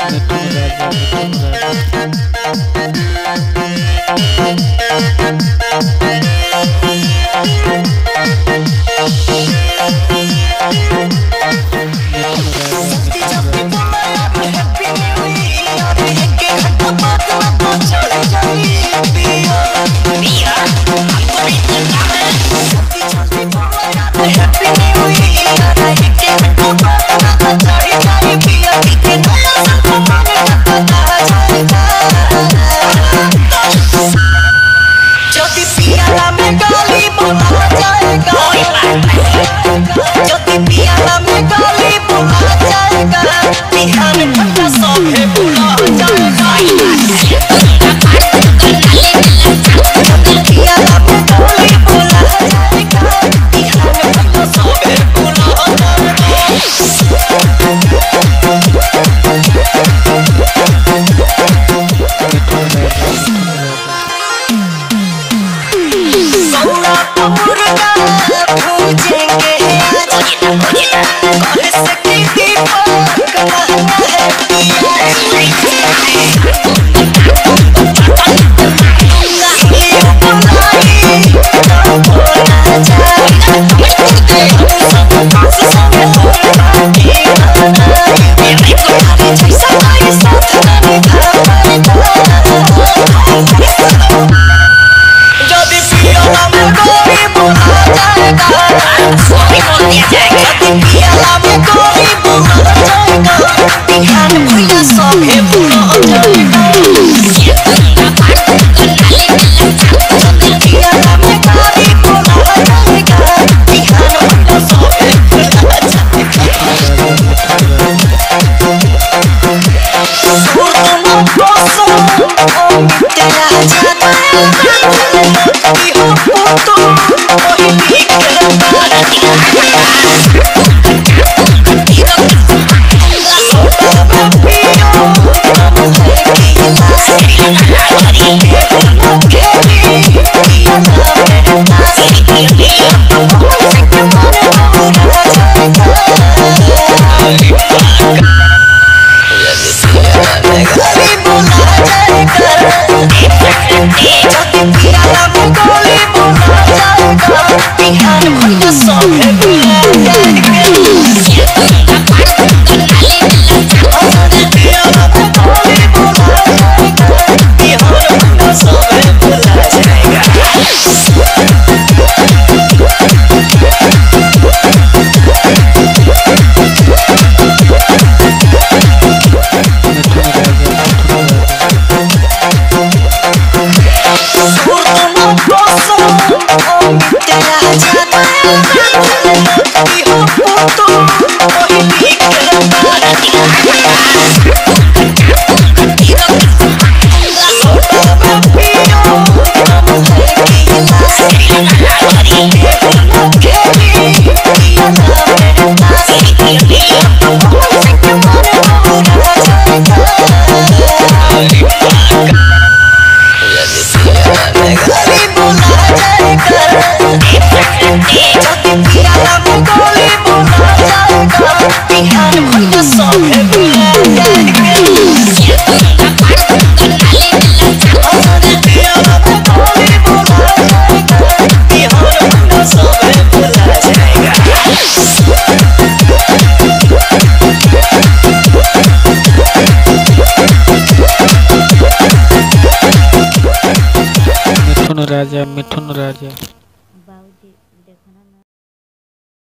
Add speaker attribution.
Speaker 1: Thank you.
Speaker 2: Dijo puto, hoy Kind of put a song yeah.
Speaker 1: Raja Mithun Raja.